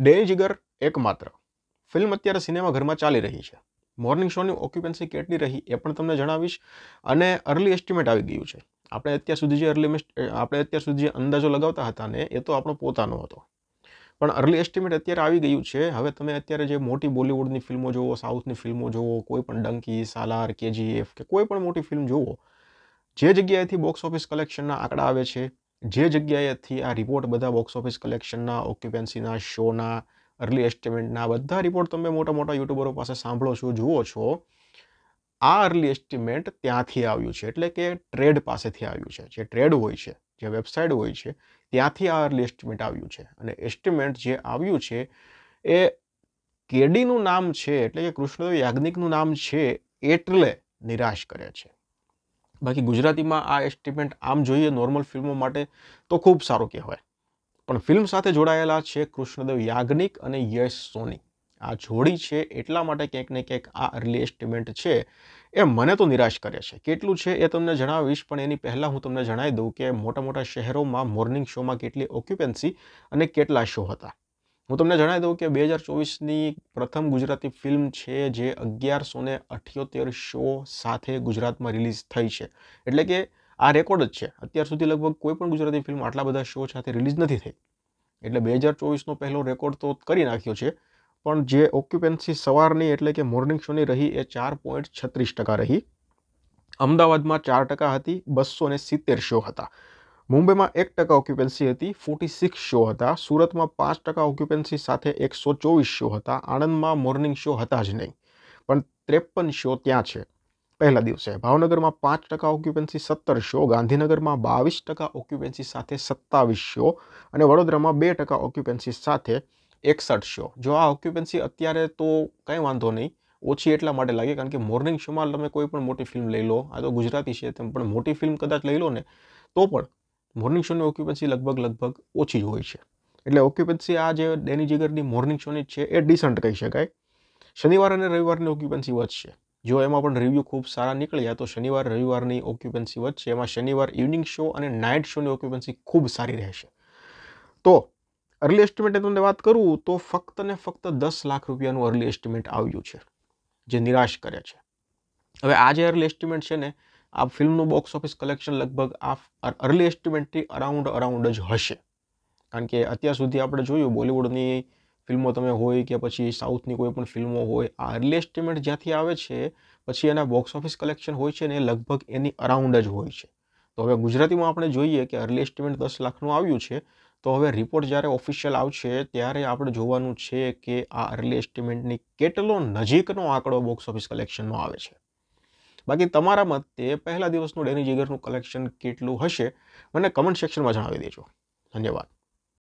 ડેની જીગર એકમાત્ર. ફિલ્મ અત્યારે સિનેમાઘરમાં ચાલી રહી છે. મોર્નિંગ શોની ઓક્યુપન્સી કેટલી રહી એ પણ તમને જણાવીશ અને અર્લી એસ્ટિમેટ આવી ગયું છે. આપણે અત્યાર સુધી જે અર્લી આપણે અત્યાર સુધી જે અંદાજો લગાવતા હતા ને એ તો આપણો પોતાનો હતો. પણ અર્લી એસ્ટિમેટ અત્યારે આવી ગયું છે. હવે તમે અત્યારે જે મોટી બોલિવૂડની ફિલ્મો જુઓ, સાઉથની ફિલ્મો જુઓ, કોઈ પણ ડંકી, સાલાર, કેજીએફ કે કોઈ પણ મોટી ફિલ્મ જુઓ, જે જગ્યાએથી બોક્સ ઓફિસ કલેક્શનના આંકડા આવે છે જે જગ્યાએથી આ રિપોર્ટ બધા બોક્સ ઓફિસ કલેક્શનના ઓક્યુપન્સીના શોના અર્લી એસ્ટિમેટના બધા રિપોર્ટ તમે મોટા મોટા યુટ્યુબરો પાસે સાંભળો છો, જુઓ છો, આ અર્લી એસ્ટિમેટ ત્યાંથી આવ્યું છે. એટલે કે ટ્રેડ પાસેથી આવ્યું છે. જે ટ્રેડ હોય છે, જે વેબસાઇટ હોય છે, ત્યાંથી આ અર્લી એસ્ટિમેટ આવ્યું છે. અને એસ્ટિમેટ જે આવ્યું છે, એ કેડીનું નામ છે, એટલે કે કૃષ્ણદેવ યાજ્ઞિકનું નામ છે, એટલે નિરાશ કરે છે. બાકી ગુજરાતીમાં આ એસ્ટિમેટ આમ જોઈએ નોર્મલ ફિલ્મો માટે તો ખૂબ સારું કહેવાય. પણ ફિલ્મ સાથે જોડાયેલા છે કૃષ્ણદેવ યાજ્ઞિક અને યશ સોની. આ જોડી છે એટલા માટે ક્યાંક ને ક્યાંક આ અર્લી એસ્ટિમેટ છે એ મને તો નિરાશ કરે છે. કેટલું છે એ તમને જણાવીશ, પણ એની પહેલાં હું તમને જણાવી દઉં કે મોટા મોટા શહેરોમાં મોર્નિંગ શોમાં કેટલી ઓક્યુપન્સી અને કેટલા શો હતા. હું તમને જણાવી દઉં કે બે હજાર ચોવીસની પ્રથમ ગુજરાતી ફિલ્મ છે જે અગિયારસો ને અઠ્યોતેર શો સાથે ગુજરાતમાં રિલીઝ થઈ છે. એટલે કે આ રેકોર્ડ જ છે. અત્યાર સુધી લગભગ કોઈ પણ ગુજરાતી ફિલ્મ આટલા બધા શો સાથે રિલીઝ નથી થઈ. એટલે બે હજાર ચોવીસનો પહેલો રેકોર્ડ તો કરી નાખ્યો છે, પણ જે ઓક્યુપેન્સી સવારની એટલે કે મોર્નિંગ શોની રહી એ ચાર પોઈન્ટ છત્રીસ ટકા રહી. અમદાવાદમાં ચાર ટકા હતી, બસો ને સિત્તેર શો હતા. મુંબઈમાં એક ટકા ઓક્યુપન્સી હતી ફોર્ટી સિક્સ શો હતા. સુરતમાં પાંચ ટકા ઓક્યુપન્સી સાથે એકસો ચોવીસ શો હતા. આણંદમાં મોર્નિંગ શો હતા જ નહીં. પણ ત્રેપન શો ત્યાં છે. પહેલા દિવસે ભાવનગરમાં પાંચ ટકા ઓક્યુપન્સી સત્તર શો ગાંધીનગરમાં બાવીસ ટકા ઓક્યુપન્સી સાથે સત્તાવીસ શો અને વડોદરામાં બે ટકા ઓક્યુપન્સી સાથે એકસઠ શો જો આ ઓક્યુપન્સી અત્યારે તો કંઈ વાંધો નહીં. ઓછી એટલા માટે લાગે, કારણ કે મોર્નિંગ શોમાં તમે કોઈ પણ મોટી ફિલ્મ લઈ લો. આ તો ગુજરાતી છે, તેમ પણ મોટી ફિલ્મ કદાચ લઈ લો ને, તો પણ મોર્નિંગ શોની ઓક્યુપન્સી લગભગ લગભગ ઓછી જ હોય છે. એટલે ઓક્યુપન્સી આ જે ડેની જીગરની મોર્નિંગ શોની છે એ ડિસન્ટ કહી શકાય. શનિવાર અને રવિવારની ઓક્યુપન્સી વધશે. જો એમાં પણ રિવ્યૂ ખૂબ સારા નીકળ્યા તો શનિવાર, રવિવારની ઓક્યુપન્સી વધશે. એમાં શનિવાર ઇવનિંગ શો અને નાઇટ શોની ઓક્યુપન્સી ખૂબ સારી રહેશે. તો અર્લી એસ્ટિમેટની તમને વાત કરું તો ફક્ત ને ફક્ત દસ લાખ રૂપિયાનું અર્લી એસ્ટિમેટ આવ્યું છે. જે નિરાશ કરે છે. હવે આ જે અર્લી એસ્ટિમેટ છે ને આ ફિલ્મનું બોક્સ ઓફિસ કલેક્શન લગભગ આ અર્લી એસ્ટિમેટથી અરાઉન્ડ અરાઉન્ડ જ હશે. કારણ કે અત્યાર સુધી આપણે જોયું, બોલિવૂડની ફિલ્મો તમે હોય કે પછી સાઉથની કોઈ પણ ફિલ્મો હોય, આ અર્લી એસ્ટિમેટ જ્યાંથી આવે છે, પછી એના બોક્સ ઓફિસ કલેક્શન હોય છે ને એ લગભગ એની અરાઉન્ડ જ હોય છે. તો હવે ગુજરાતીમાં આપણે જોઈએ કે અર્લી એસ્ટિમેટ દસ લાખનું આવ્યું છે, તો હવે રિપોર્ટ જ્યારે ઓફિશિયલ આવશે, ત્યારે આપણે જોવાનું છે કે આ અર્લી એસ્ટિમેટની કેટલો નજીકનો આંકડો બોક્સ ઓફિસ કલેક્શનનો આવે છે. બાકી તમારા મતે પહેલા દિવસનું ડેની જીગરનું કલેક્શન કેટલું હશે? મને કમેન્ટ સેક્શનમાં જણાવી દેજો. ધન્યવાદ.